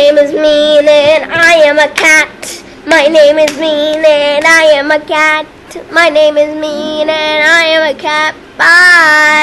My name is Mean and I am a cat. My name is Mean and I am a cat. My name is Mean and I am a cat. Bye.